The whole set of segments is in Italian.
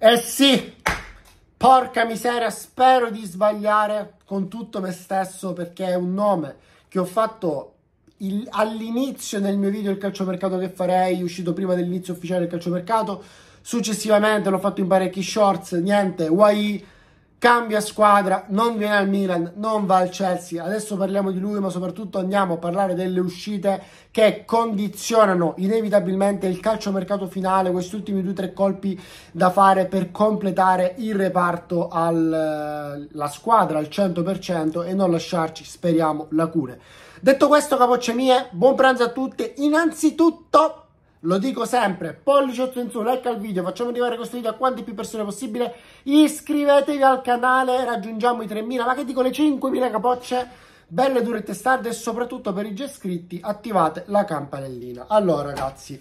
Eh sì, porca miseria, spero di sbagliare con tutto me stesso perché è un nome che ho fatto all'inizio nel mio video il calciomercato che farei, uscito prima dell'inizio ufficiale del calciomercato, successivamente l'ho fatto in parecchi shorts, niente, UAI cambia squadra, non viene al Milan, non va al Chelsea. Adesso parliamo di lui, ma soprattutto andiamo a parlare delle uscite che condizionano inevitabilmente il calciomercato finale, questi ultimi due o tre colpi da fare per completare il reparto alla squadra al 100% e non lasciarci, speriamo, lacune. Detto questo, capocce mie, buon pranzo a tutti. Innanzitutto lo dico sempre, pollice sotto in su, like al video, facciamo arrivare questo video a quante più persone possibile, iscrivetevi al canale, raggiungiamo i 3.000, ma che dico le 5.000 capocce, belle dure e testarde e soprattutto per i già iscritti attivate la campanellina. Allora ragazzi,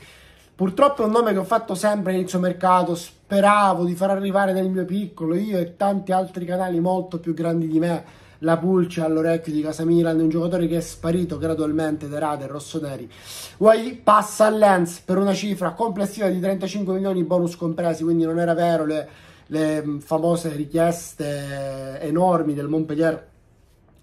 purtroppo è un nome che ho fatto sempre inizio mercato, speravo di far arrivare nel mio piccolo, io e tanti altri canali molto più grandi di me, la pulce all'orecchio di Casa Milan, un giocatore che è sparito gradualmente dai radar rossoneri. Guai passa a Lens per una cifra complessiva di 35 milioni bonus compresi, quindi non era vero le, le famose richieste enormi del Montpellier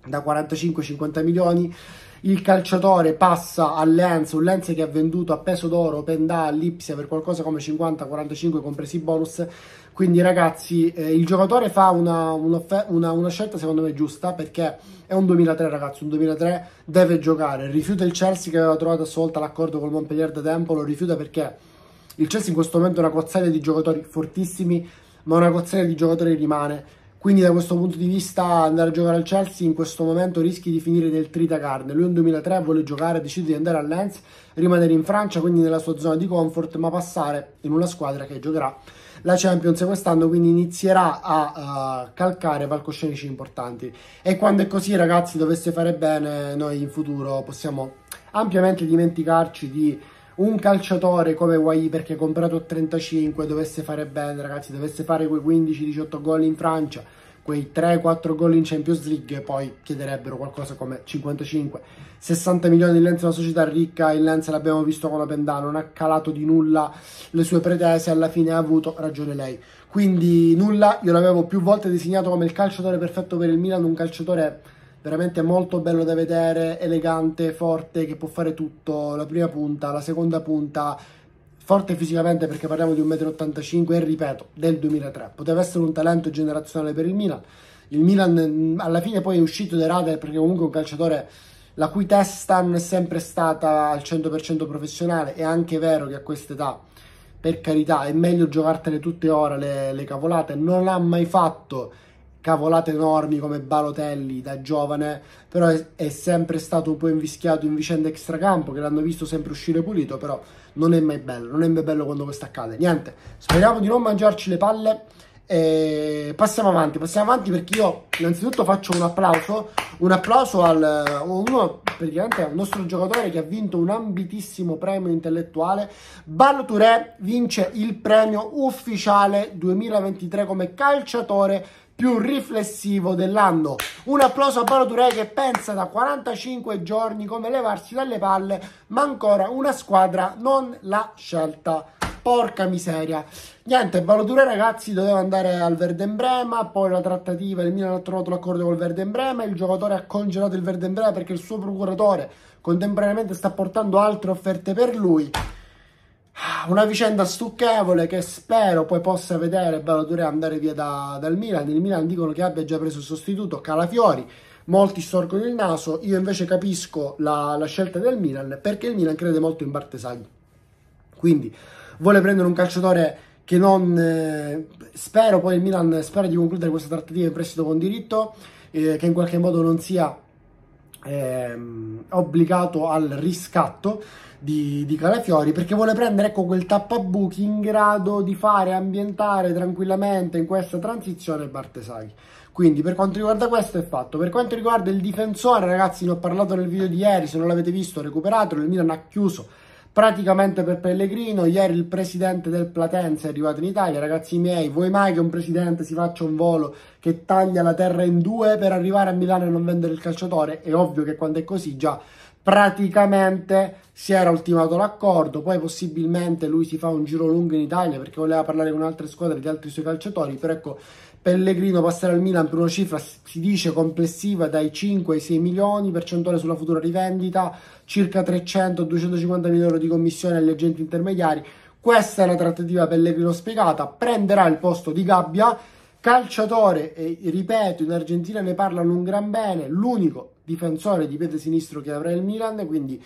da 45-50 milioni il calciatore passa al Lens, un Lens che ha venduto a peso d'oro Pendà all'Ipsia per qualcosa come 50-45 compresi i bonus quindi ragazzi, eh, il giocatore fa una, una, una, scelta secondo me giusta perché è un 2003 ragazzi, un 2003 deve giocare. Rifiuta il Chelsea che aveva trovato a sua volta l'accordo col Montpellier da tempo, lo rifiuta perché il Chelsea in questo momento è una cozzaglia di giocatori fortissimi, ma una cozzaglia di giocatori rimane. Quindi da questo punto di vista andare a giocare al Chelsea in questo momento rischi di finire del tritacarne. Lui un 2003, vuole giocare, decide di andare al Lens, rimanere in Francia, quindi nella sua zona di comfort, ma passare in una squadra che giocherà la Champions quest'anno, quindi inizierà a uh, calcare palcoscenici importanti. E quando è così, ragazzi, dovesse fare bene, noi in futuro possiamo ampiamente dimenticarci di un calciatore come Wai perché comprato a 35 dovesse fare bene, ragazzi, dovesse fare quei 15-18 gol in Francia quei 3-4 gol in Champions League poi chiederebbero qualcosa come 55 60 milioni in Lenz è una società ricca il Lenz l'abbiamo visto con la Pendà non ha calato di nulla le sue pretese alla fine ha avuto ragione lei. Quindi nulla io l'avevo più volte designato come il calciatore perfetto per il Milan un calciatore veramente molto bello da vedere elegante, forte che può fare tutto la prima punta, la seconda punta forte fisicamente perché parliamo di 1,85 m e ripeto, del 2003. Poteva essere un talento generazionale per il Milan. Il Milan mm, alla fine poi è uscito dai radar perché comunque è un calciatore la cui testa non è sempre stata al 100% professionale. È anche vero che a questa età, per carità, è meglio giocartele tutte ore le, le cavolate. Non ha mai fatto cavolate enormi come Balotelli da giovane, però è, è, sempre stato un po' invischiato in vicende extracampo che l'hanno visto sempre uscire pulito, però non è mai bello, non è mai bello quando questo accade. Niente, speriamo di non mangiarci le palle e passiamo avanti, passiamo avanti perché io innanzitutto faccio un applauso, un applauso al uno, praticamente al nostro giocatore che ha vinto un ambitissimo premio intellettuale. Ballo vince il premio ufficiale 2023 come calciatore più riflessivo dell'anno. Un applauso a Paolo Touré che pensa da 45 giorni come levarsi dalle palle, ma ancora una squadra non l'ha scelta. Porca miseria. Niente, Baloture ragazzi doveva andare al Verden Brema, poi la trattativa, il Milan ha trovato l'accordo col Verden Brema, il giocatore ha congelato il Verden Brema perché il suo procuratore contemporaneamente sta portando altre offerte per lui. Una vicenda stucchevole che spero poi possa vedere Balotelli andare via da, dal Milan. Il Milan dicono che abbia già preso il sostituto Calafiori. Molti storcono il naso. Io invece capisco la, la scelta del Milan perché il Milan crede molto in Bartesaghi. Quindi vuole prendere un calciatore che non eh, spero poi il Milan spera di concludere questa trattativa in prestito con diritto eh, che in qualche modo non sia ehm, obbligato al riscatto di, di Calafiori perché vuole prendere ecco, quel tappabuchi in grado di fare ambientare tranquillamente in questa transizione Bartesaghi. Quindi per quanto riguarda questo è fatto. Per quanto riguarda il difensore, ragazzi, ne ho parlato nel video di ieri, se non l'avete visto recuperatelo, il Milan ha chiuso praticamente per Pellegrino. Ieri il presidente del Platense è arrivato in Italia. Ragazzi miei, vuoi mai che un presidente si faccia un volo che taglia la terra in due per arrivare a Milano e non vendere il calciatore? È ovvio che quando è così già praticamente si era ultimato l'accordo, poi possibilmente lui si fa un giro lungo in Italia perché voleva parlare con altre squadre di altri suoi calciatori, però ecco Pellegrino passerà al Milan per una cifra si dice complessiva dai 5 ai 6 milioni, percentuale sulla futura rivendita, circa 300-250 milioni euro di commissione agli agenti intermediari. Questa è la trattativa Pellegrino spiegata, prenderà il posto di Gabbia, calciatore, e ripeto, in Argentina ne parlano un gran bene, l'unico difensore di piede sinistro che avrà il Milan, quindi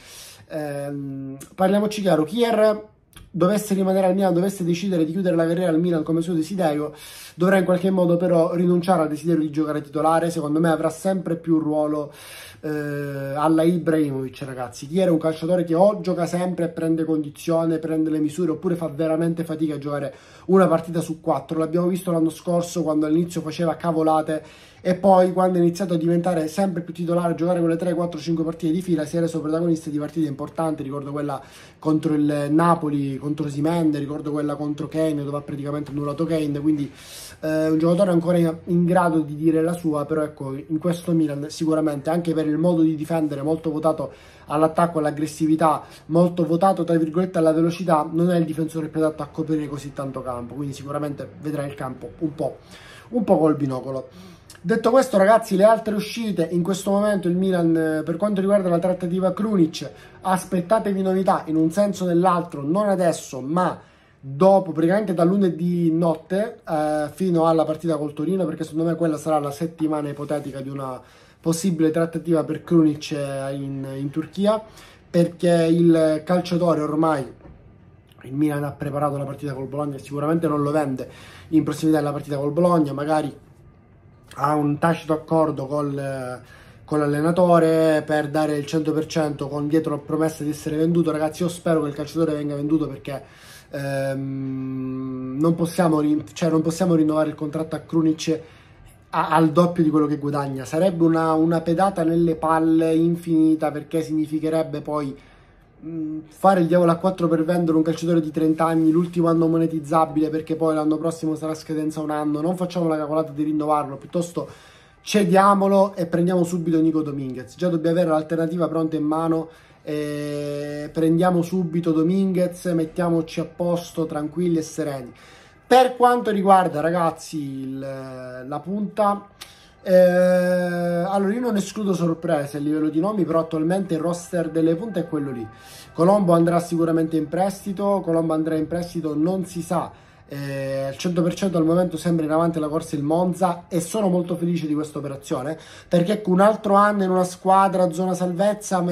ehm, parliamoci chiaro, Kier dovesse rimanere al Milan, dovesse decidere di chiudere la carriera al Milan come suo desiderio, dovrà in qualche modo però rinunciare al desiderio di giocare titolare, secondo me avrà sempre più ruolo eh, alla Ibrahimovic ragazzi, chi era un calciatore che o gioca sempre e prende condizione, prende le misure oppure fa veramente fatica a giocare una partita su quattro, l'abbiamo visto l'anno scorso quando all'inizio faceva cavolate e poi quando ha iniziato a diventare sempre più titolare, a giocare con le 3, 4, 5 partite di fila, si è reso protagonista di partite importanti, ricordo quella contro il Napoli, contro Simende, ricordo quella contro Kane dove ha praticamente annullato Kane, quindi eh, un giocatore ancora in, in, grado di dire la sua, però ecco, in questo Milan sicuramente anche per il modo di difendere molto votato all'attacco, all'aggressività, molto votato tra virgolette alla velocità, non è il difensore più adatto a coprire così tanto campo, quindi sicuramente vedrà il campo un po', un po' col binocolo. Detto questo ragazzi le altre uscite in questo momento il Milan eh, per quanto riguarda la trattativa Krunic aspettatevi novità in un senso o nell'altro non adesso ma dopo praticamente da lunedì notte eh, fino alla partita col Torino perché secondo me quella sarà la settimana ipotetica di una possibile trattativa per Krunic in, in Turchia perché il calciatore ormai il Milan ha preparato la partita col Bologna sicuramente non lo vende in prossimità della partita col Bologna magari ha un tacito accordo col, con l'allenatore per dare il 100% con dietro la promessa di essere venduto. Ragazzi, io spero che il calciatore venga venduto perché ehm, non, possiamo, cioè, non possiamo rinnovare il contratto a Krunic al doppio di quello che guadagna. Sarebbe una, una pedata nelle palle infinita perché significherebbe poi fare il diavolo a 4 per vendere un calciatore di 30 anni, l'ultimo anno monetizzabile perché poi l'anno prossimo sarà scadenza un anno, non facciamo la cavolata di rinnovarlo, piuttosto cediamolo e prendiamo subito Nico Dominguez. Già dobbiamo avere l'alternativa pronta in mano. E prendiamo subito Dominguez, mettiamoci a posto tranquilli e sereni. Per quanto riguarda, ragazzi, il, la punta, eh, allora io non escludo sorprese a livello di nomi, però attualmente il roster delle punte è quello lì. Colombo andrà sicuramente in prestito, Colombo andrà in prestito, non si sa eh, al 100% al momento sembra in avanti la corsa il Monza e sono molto felice di questa operazione perché un altro anno in una squadra zona salvezza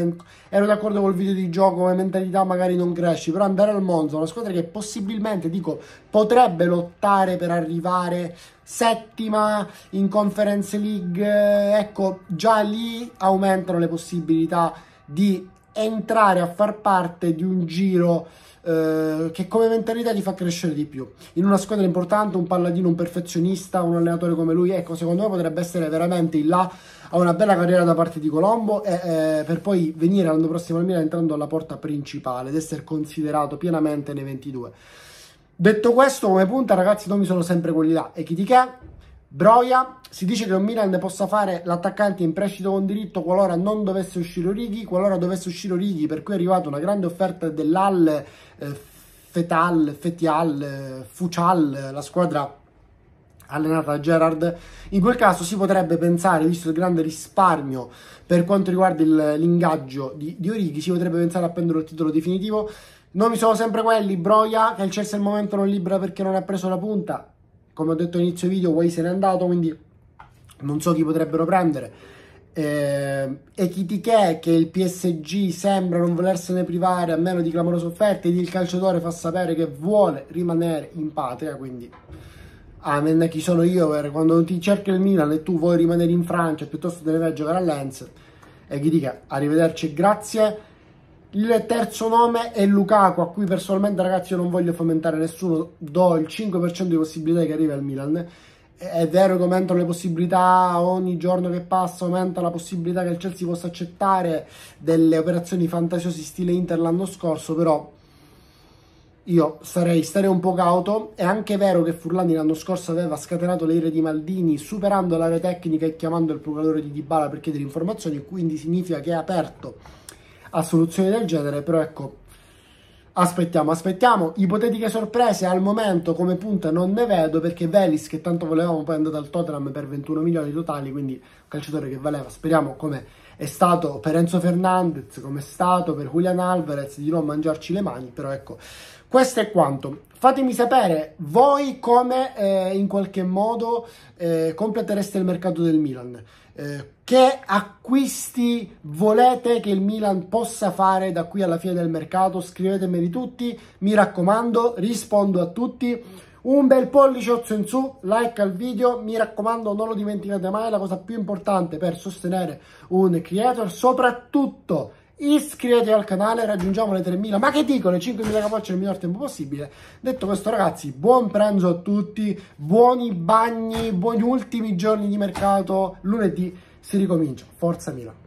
ero d'accordo col video di gioco come mentalità magari non cresci però andare al Monza una squadra che possibilmente dico potrebbe lottare per arrivare settima in Conference League ecco già lì aumentano le possibilità di entrare a far parte di un giro eh, che come mentalità ti fa crescere di più. In una squadra importante, un palladino, un perfezionista, un allenatore come lui, ecco, secondo me potrebbe essere veramente in là a una bella carriera da parte di Colombo e, eh, per poi venire l'anno prossimo al Milan entrando alla porta principale ed essere considerato pienamente nei 22. Detto questo, come punta, ragazzi, non mi sono sempre quelli là. E chi di che? Broia, si dice che un Milan possa fare l'attaccante in prestito con diritto qualora non dovesse uscire Orighi, qualora dovesse uscire Orighi, per cui è arrivata una grande offerta dell'Al, eh, Fetal, Fetial, eh, Fucial, la squadra allenata da Gerard. In quel caso si potrebbe pensare, visto il grande risparmio per quanto riguarda il, l'ingaggio di, di Orighi, si potrebbe pensare a prendere il titolo definitivo. Non mi sono sempre quelli, Broia, che il Chelsea al momento non libera perché non ha preso la punta, come ho detto all'inizio video, Way se n'è andato, quindi non so chi potrebbero prendere. Eh, e Kitike che il PSG sembra non volersene privare a meno di clamorose offerte ed il calciatore fa sapere che vuole rimanere in patria quindi amen chi sono io per quando ti cerca il Milan e tu vuoi rimanere in Francia piuttosto ne vai a giocare a Lens e Kitike arrivederci grazie il terzo nome è Lukaku, a cui personalmente ragazzi io non voglio fomentare nessuno, do il 5% di possibilità che arrivi al Milan. È vero che aumentano le possibilità ogni giorno che passa, aumenta la possibilità che il Chelsea possa accettare delle operazioni fantasiose stile Inter l'anno scorso, però io starei, starei, un po' cauto. È anche vero che Furlani l'anno scorso aveva scatenato le ire di Maldini superando l'area tecnica e chiamando il procuratore di Dybala per chiedere informazioni, quindi significa che è aperto a soluzioni del genere, però ecco, aspettiamo, aspettiamo, ipotetiche sorprese al momento come punta non ne vedo perché Velis che tanto volevamo poi è andato al Tottenham per 21 milioni totali, quindi calciatore che valeva, speriamo come è stato per Enzo Fernandez, come è stato per Julian Alvarez di non mangiarci le mani, però ecco, questo è quanto. Fatemi sapere voi come eh, in qualche modo eh, completereste il mercato del Milan. Eh, che acquisti volete che il Milan possa fare da qui alla fine del mercato? Scrivetemeli tutti, mi raccomando, rispondo a tutti. Un bel pollice in su, like al video, mi raccomando non lo dimenticate mai, la cosa più importante per sostenere un creator, soprattutto iscrivetevi al canale, raggiungiamo le 3.000, ma che dico, le 5.000 capocce nel minor tempo possibile. Detto questo ragazzi, buon pranzo a tutti, buoni bagni, buoni ultimi giorni di mercato, lunedì si ricomincia, forza Milan.